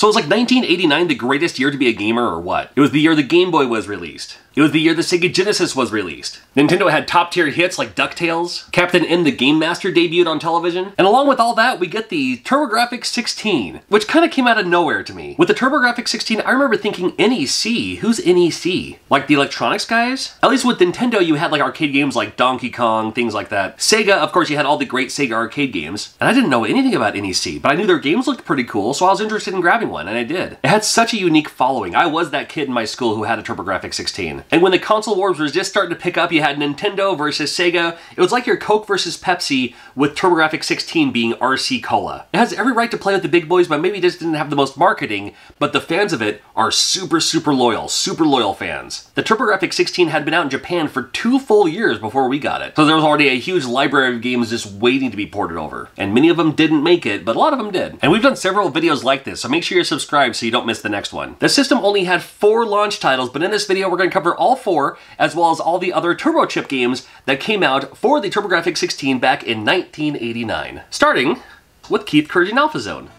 So it was like 1989 the greatest year to be a gamer or what? It was the year the Game Boy was released. It was the year the Sega Genesis was released. Nintendo had top tier hits like DuckTales, Captain N the Game Master debuted on television, and along with all that, we get the TurboGrafx 16, which kind of came out of nowhere to me. With the TurboGrafx 16, I remember thinking NEC, who's NEC? Like the electronics guys? At least with Nintendo, you had like arcade games like Donkey Kong, things like that. Sega, of course, you had all the great Sega arcade games, and I didn't know anything about NEC, but I knew their games looked pretty cool, so I was interested in grabbing one, and I did. It had such a unique following. I was that kid in my school who had a TurboGrafx 16. And when the console wars were just starting to pick up, you had Nintendo versus Sega. It was like your Coke versus Pepsi with TurboGrafx 16 being RC Cola. It has every right to play with the big boys, but maybe just didn't have the most marketing, but the fans of it are super, super loyal, super loyal fans. The TurboGrafx 16 had been out in Japan for two full years before we got it. So there was already a huge library of games just waiting to be ported over. And many of them didn't make it, but a lot of them did. And we've done several videos like this, so make sure you're subscribed so you don't miss the next one. The system only had four launch titles, but in this video we're going to cover all four, as well as all the other Turbo Chip games that came out for the TurboGrafx 16 back in 1989. Starting with Keith Courage in Alpha Zone.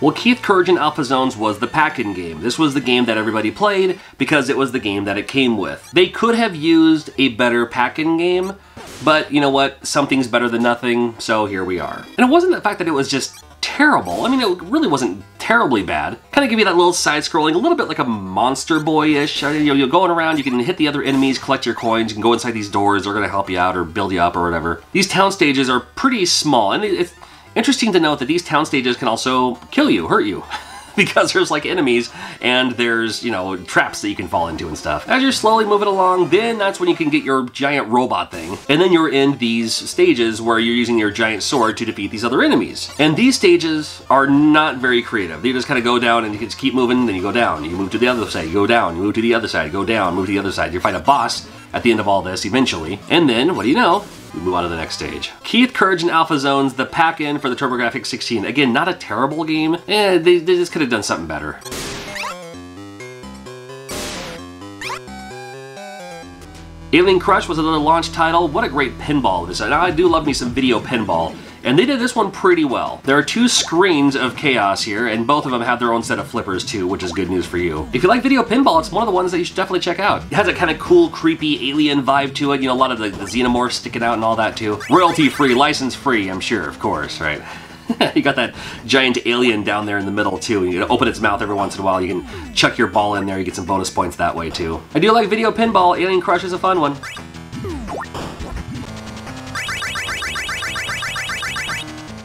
Well, Keith Courage in Alpha Zones was the pack-in game. This was the game that everybody played because it was the game that it came with. They could have used a better pack-in game, but you know what? Something's better than nothing, so here we are. And it wasn't the fact that it was just terrible. I mean, it really wasn't terribly bad. Kind of give you that little side-scrolling, a little bit like a Monster Boy-ish. You know, you're going around, you can hit the other enemies, collect your coins, you can go inside these doors, they're going to help you out or build you up or whatever. These town stages are pretty small, and it's interesting to note that these town stages can also kill you, hurt you. because there's like enemies and there's, you know, traps that you can fall into and stuff. As you're slowly moving along, then that's when you can get your giant robot thing. And then you're in these stages where you're using your giant sword to defeat these other enemies. And these stages are not very creative. They just kind of go down and you just keep moving, then you go down. You move to the other side, you go down, you move to the other side, go down, move to the other side. You fight a boss at the end of all this eventually. And then, what do you know? we move on to the next stage. Keith Courage and Alpha Zones, the pack-in for the TurboGrafx 16. Again, not a terrible game. Eh, they, they just could have done something better. Alien Crush was another launch title. What a great pinball this is. Now, I do love me some video pinball. And they did this one pretty well. There are two screens of chaos here, and both of them have their own set of flippers too, which is good news for you. If you like video pinball, it's one of the ones that you should definitely check out. It has a kind of cool, creepy alien vibe to it, you know, a lot of the, the xenomorphs sticking out and all that too. Royalty free, license free, I'm sure, of course, right? you got that giant alien down there in the middle too. You open its mouth every once in a while. You can chuck your ball in there. You get some bonus points that way too. I do like video pinball. Alien Crush is a fun one.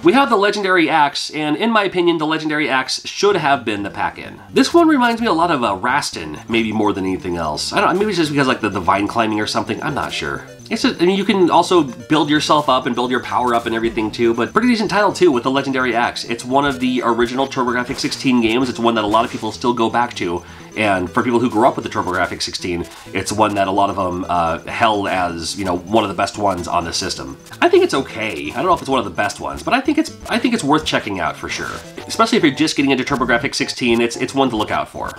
We have the Legendary Axe, and in my opinion, the Legendary Axe should have been the pack-in. This one reminds me a lot of uh, Rastan, maybe more than anything else. I don't know, maybe it's just because like the, the vine climbing or something, I'm not sure. It's just, I mean, you can also build yourself up and build your power up and everything too, but pretty decent title too with the Legendary Axe. It's one of the original TurboGrafx 16 games. It's one that a lot of people still go back to, and for people who grew up with the TurboGrafx 16, it's one that a lot of them uh, held as, you know, one of the best ones on the system. I think it's okay. I don't know if it's one of the best ones, but I think it's I think it's worth checking out for sure. Especially if you're just getting into TurboGrafx 16, it's it's one to look out for.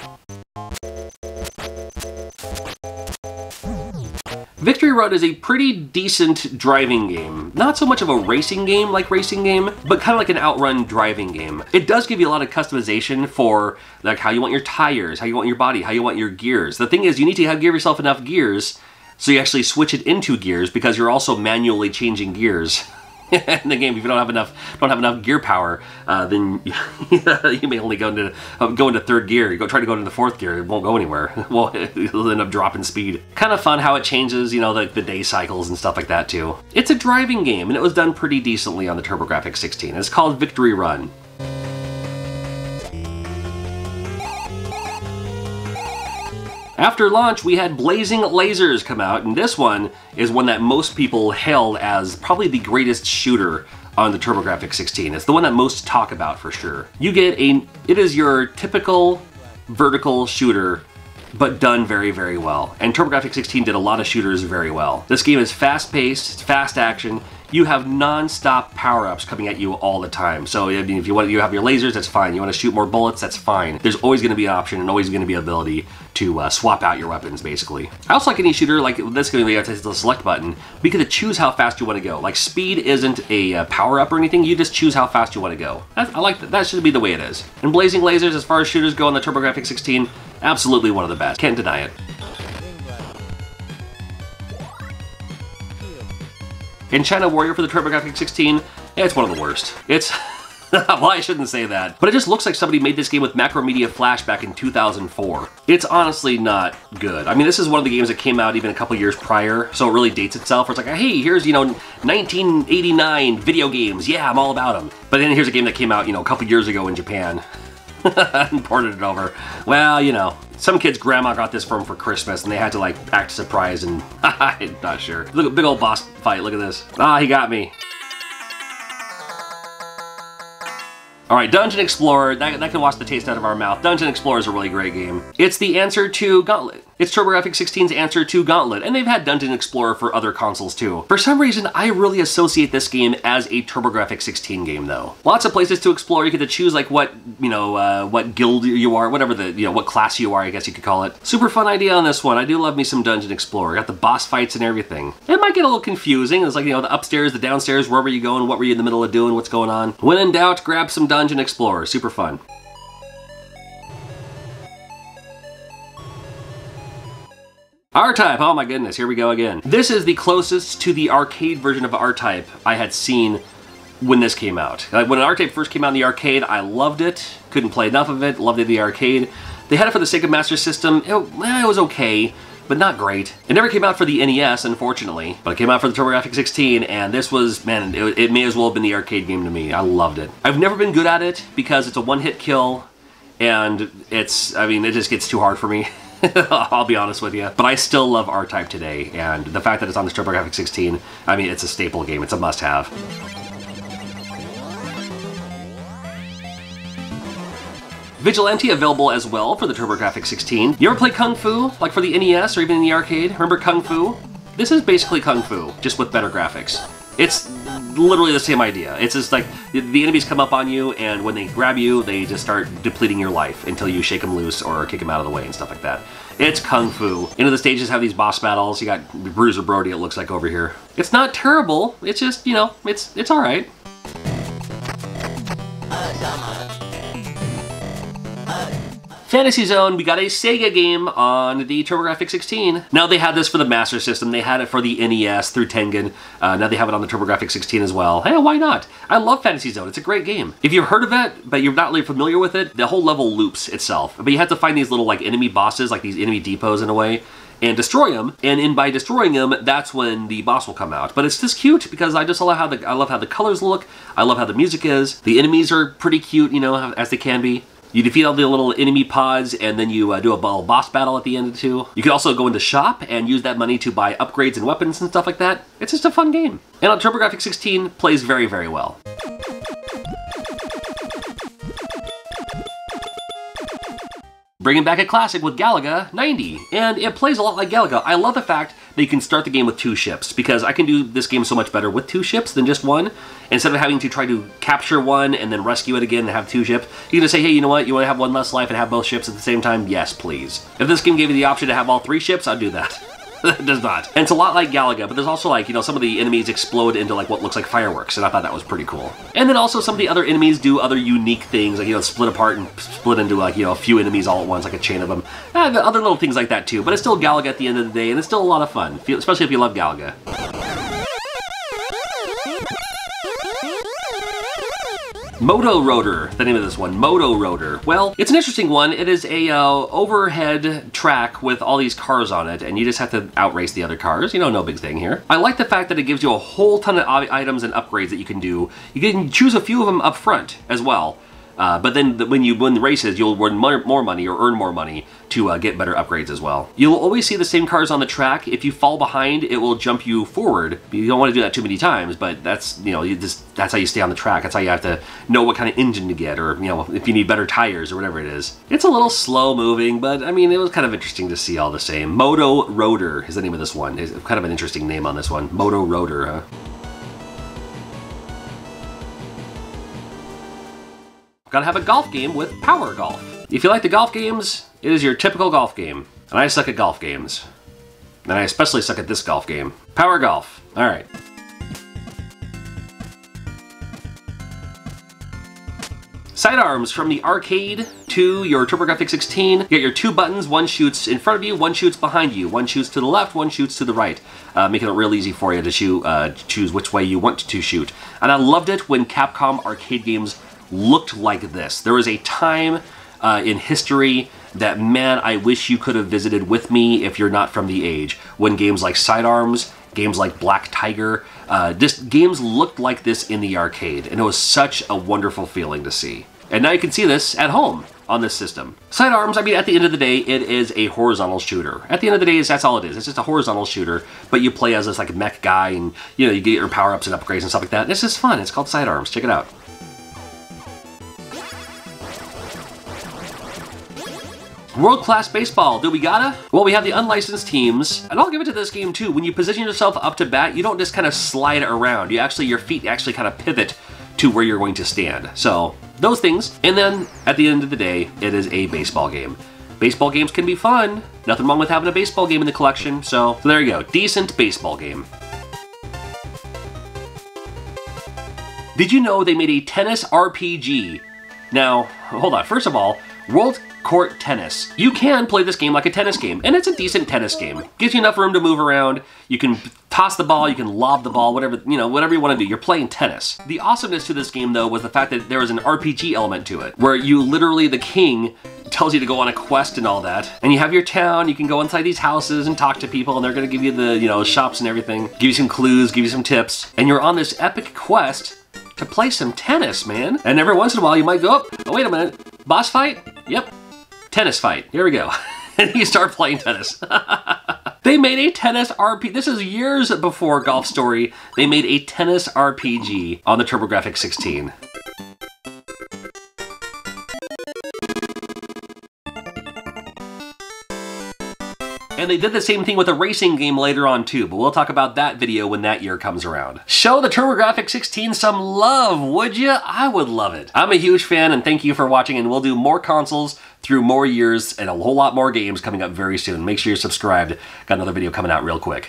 Victory Road is a pretty decent driving game. Not so much of a racing game like Racing Game, but kind of like an outrun driving game. It does give you a lot of customization for like how you want your tires, how you want your body, how you want your gears. The thing is, you need to have, give yourself enough gears so you actually switch it into gears because you're also manually changing gears. in the game. If you don't have enough don't have enough gear power, uh, then you may only go into uh, go into third gear. You go try to go into the fourth gear, it won't go anywhere. well, it'll end up dropping speed. Kind of fun how it changes, you know, the, the day cycles and stuff like that too. It's a driving game, and it was done pretty decently on the TurboGrafx 16. It's called Victory Run. After launch, we had Blazing Lasers come out, and this one is one that most people hailed as probably the greatest shooter on the TurboGrafx 16. It's the one that most talk about for sure. You get a, it is your typical vertical shooter but done very, very well. And TurboGrafx 16 did a lot of shooters very well. This game is fast-paced, fast action, you have non-stop power-ups coming at you all the time. So I mean, if you want, you have your lasers, that's fine. You want to shoot more bullets, that's fine. There's always going to be an option and always going to be ability to uh, swap out your weapons, basically. I also like any shooter, like this going to be the select button. We get to choose how fast you want to go. Like speed isn't a uh, power-up or anything. You just choose how fast you want to go. That's, I like that. That should be the way it is. And blazing lasers, as far as shooters go on the TurboGrafx 16, absolutely one of the best. Can't deny it. In China Warrior for the TurboGrafx-16, it's one of the worst. It's... well, I shouldn't say that. But it just looks like somebody made this game with Macromedia Flash back in 2004. It's honestly not good. I mean, this is one of the games that came out even a couple years prior, so it really dates itself. It's like, hey, here's, you know, 1989 video games. Yeah, I'm all about them. But then here's a game that came out, you know, a couple years ago in Japan. And ported it over. Well, you know, some kid's grandma got this for him for Christmas and they had to like act surprised and I'm not sure. Look, at big old boss fight, look at this. Ah, he got me. All right, Dungeon Explorer, that, that can wash the taste out of our mouth. Dungeon Explorer is a really great game. It's the answer to Gauntlet. It's TurboGrafx 16's answer to Gauntlet, and they've had Dungeon Explorer for other consoles too. For some reason, I really associate this game as a TurboGrafx 16 game though. Lots of places to explore, you get to choose like what, you know, uh, what guild you are, whatever the, you know, what class you are, I guess you could call it. Super fun idea on this one. I do love me some Dungeon Explorer. Got the boss fights and everything. It might get a little confusing. It's like, you know, the upstairs, the downstairs, wherever you going, what were you in the middle of doing, what's going on. When in doubt, grab some Dungeon Explorer. Super fun. R-Type, oh my goodness, here we go again. This is the closest to the arcade version of R-Type I had seen when this came out. Like when R-Type first came out in the arcade, I loved it, couldn't play enough of it, loved it in the arcade. They had it for the Sega Master System, it, eh, it was okay, but not great. It never came out for the NES, unfortunately, but it came out for the TurboGrafx 16, and this was, man, it, it may as well have been the arcade game to me. I loved it. I've never been good at it because it's a one-hit kill, and it's, I mean, it just gets too hard for me. I'll be honest with you. But I still love R-Type today, and the fact that it's on the TurboGrafx 16, I mean, it's a staple game. It's a must-have. Vigilante available as well for the TurboGrafx 16. You ever play Kung Fu, like for the NES or even in the arcade? Remember Kung Fu? This is basically Kung Fu, just with better graphics. It's literally the same idea. It's just like the enemies come up on you, and when they grab you, they just start depleting your life until you shake them loose or kick them out of the way and stuff like that. It's kung fu. Into the stages have these boss battles. You got Bruiser Brody, it looks like over here. It's not terrible. It's just, you know, it's it's all right. Fantasy Zone, we got a Sega game on the TurboGrafx 16. Now they had this for the Master System, they had it for the NES through Tengen, uh, now they have it on the TurboGrafx 16 as well. Hey, why not? I love Fantasy Zone, it's a great game. If you've heard of it, but you're not really familiar with it, the whole level loops itself. But you have to find these little like enemy bosses, like these enemy depots in a way, and destroy them. And in by destroying them, that's when the boss will come out. But it's just cute because I just love how the I love how the colors look. I love how the music is. The enemies are pretty cute, you know, as they can be. You defeat all the little enemy pods, and then you uh, do a boss battle at the end too. You can also go into shop and use that money to buy upgrades and weapons and stuff like that. It's just a fun game. And on TurboGrafx 16, plays very, very well. Bringing back a classic with Galaga 90, and it plays a lot like Galaga. I love the fact that you can start the game with two ships, because I can do this game so much better with two ships than just one. Instead of having to try to capture one and then rescue it again and have two ships, you can just say, hey, you know what, you want to have one less life and have both ships at the same time? Yes, please. If this game gave you the option to have all three ships, I'd do that. it does not. And it's a lot like Galaga, but there's also like, you know, some of the enemies explode into like what looks like fireworks, and I thought that was pretty cool. And then also some of the other enemies do other unique things, like, you know, split apart and split into like, you know, a few enemies all at once, like a chain of them. Ah, and other little things like that too, but it's still Galaga at the end of the day, and it's still a lot of fun, especially if you love Galaga. Moto Roader, the name of this one, Moto Roader. Well, it's an interesting one. It is a uh, overhead track with all these cars on it, and you just have to outrace the other cars. You know, no big thing here. I like the fact that it gives you a whole ton of items and upgrades that you can do. You can choose a few of them up front as well. Uh, but then the, when you win races, you'll win more money or earn more money to uh, get better upgrades as well. You'll always see the same cars on the track. If you fall behind, it will jump you forward. You don't want to do that too many times, but that's, you know, you just, that's how you stay on the track. That's how you have to know what kind of engine to get or, you know, if you need better tires or whatever it is. It's a little slow moving, but I mean, it was kind of interesting to see all the same. Moto Roader is the name of this one. It's kind of an interesting name on this one. Moto Roader, huh? Gotta have a golf game with Power Golf. If you like the golf games, it is your typical golf game. And I suck at golf games. And I especially suck at this golf game. Power Golf. Alright. Sidearms from the arcade to your TurboGrafx 16. You get your two buttons, one shoots in front of you, one shoots behind you, one shoots to the left, one shoots to the right, uh, making it real easy for you to shoot, uh, choose which way you want to shoot. And I loved it when Capcom arcade games looked like this. There was a time uh, in history that, man, I wish you could have visited with me if you're not from the age, when games like Sidearms games like Black Tiger. Uh, just games looked like this in the arcade, and it was such a wonderful feeling to see. And now you can see this at home on this system. Sidearms, I mean, at the end of the day, it is a horizontal shooter. At the end of the day, that's all it is. It's just a horizontal shooter, but you play as this like mech guy, and you know, you get your power-ups and upgrades and stuff like that. It's just fun. It's called Sidearms. Check it out. World Class Baseball, do we gotta? Well, we have the unlicensed teams, and I'll give it to this game too. When you position yourself up to bat, you don't just kind of slide around. You actually, your feet actually kind of pivot to where you're going to stand. So, those things. And then, at the end of the day, it is a baseball game. Baseball games can be fun. Nothing wrong with having a baseball game in the collection. So, so there you go. Decent baseball game. Did you know they made a tennis RPG? Now, hold on. First of all, World Court Tennis. You can play this game like a tennis game, and it's a decent tennis game. Gives you enough room to move around. You can toss the ball, you can lob the ball, whatever you know, whatever you want to do. You're playing tennis. The awesomeness to this game, though, was the fact that there was an RPG element to it, where you literally the king tells you to go on a quest and all that. And you have your town, you can go inside these houses and talk to people and they're gonna give you the, you know, shops and everything, give you some clues, give you some tips. And you're on this epic quest to play some tennis, man. And every once in a while you might go, up. oh, wait a minute, boss fight? Yep, tennis fight. Here we go. and you start playing tennis. they made a tennis RPG. This is years before Golf Story. They made a tennis RPG on the TurboGrafx 16. And they did the same thing with a racing game later on too, but we'll talk about that video when that year comes around. Show the TurboGrafx 16 some love, would you? I would love it. I'm a huge fan and thank you for watching and we'll do more consoles through more years and a whole lot more games coming up very soon. Make sure you're subscribed. Got another video coming out real quick.